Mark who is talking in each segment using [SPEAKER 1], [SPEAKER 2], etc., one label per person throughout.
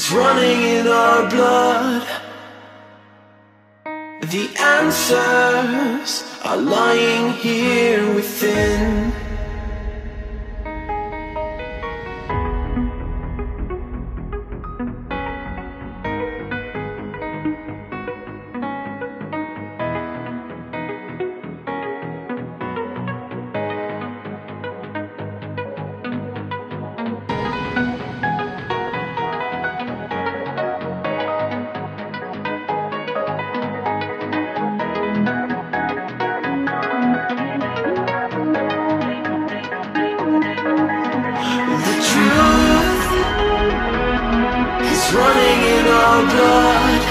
[SPEAKER 1] It's running in our blood. The answers are lying here within. blood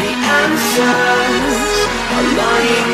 [SPEAKER 1] The answers are lying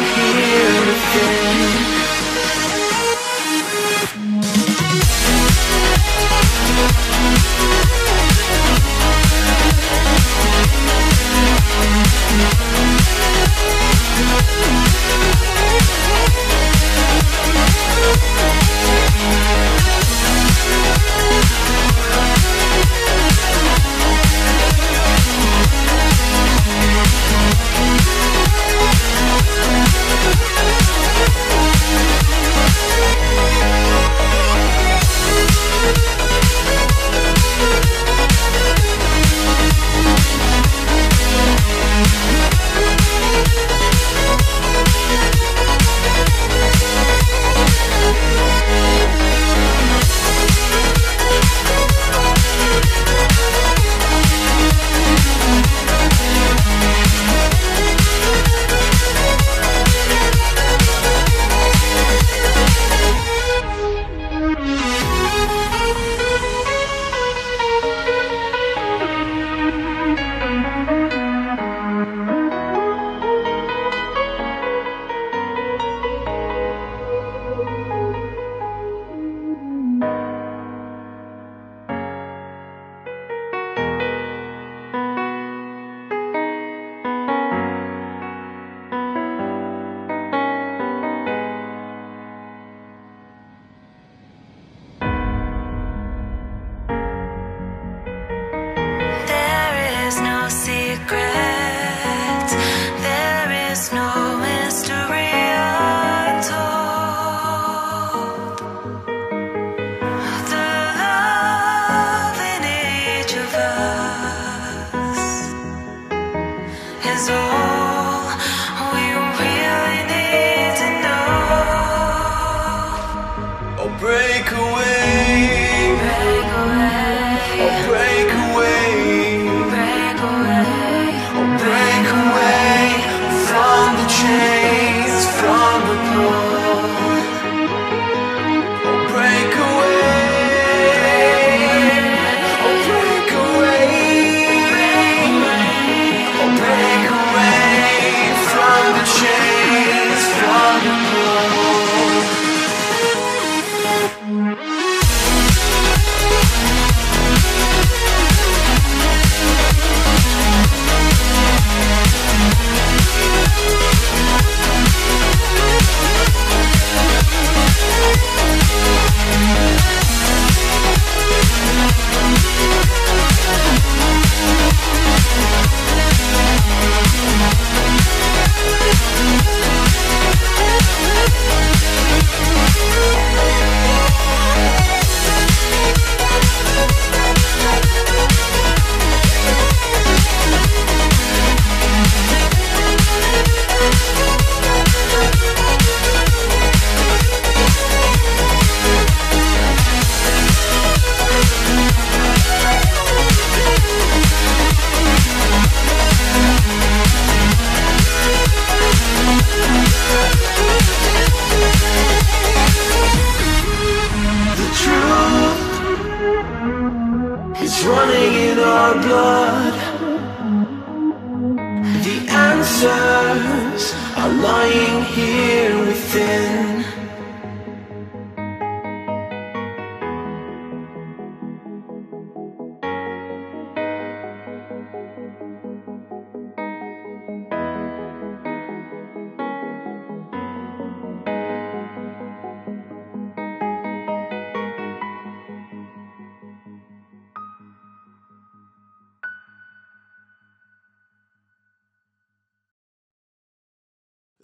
[SPEAKER 1] I'll break away.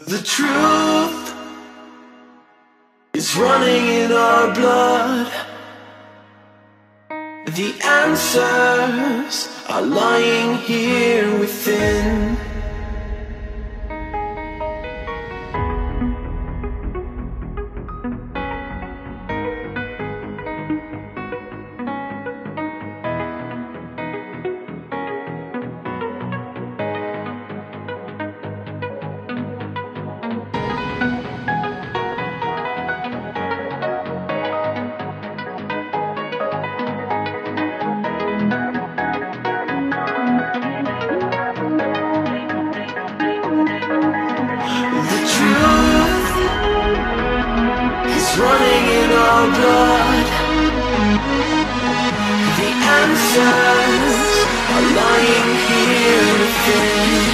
[SPEAKER 1] The truth is running in our blood. The answers are lying here within. Blood. The answers are lying here within